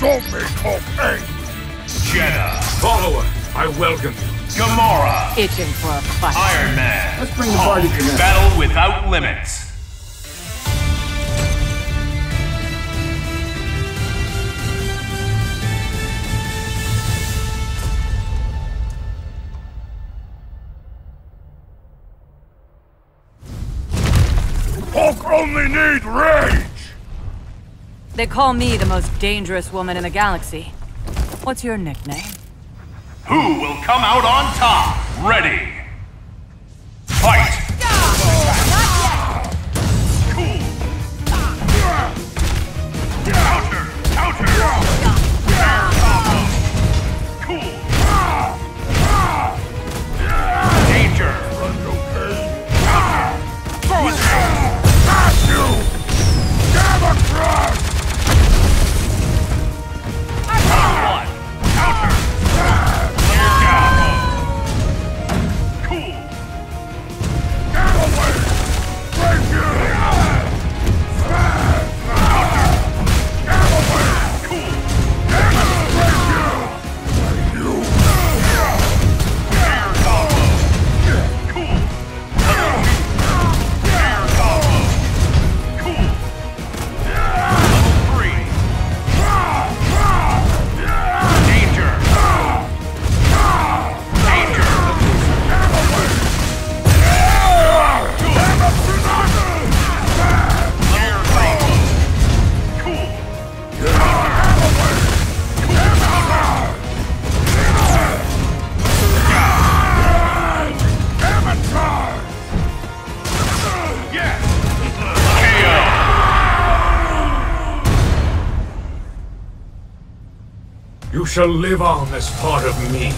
Show me cocaine! Jedah. Follower, I welcome you. Gamora. Itching for a fight. Iron Man. Let's bring the party to. Battle without limits. Hulk only need rage! They call me the most dangerous woman in the galaxy. What's your nickname? Who will come out on top? Ready. You shall live on as part of me.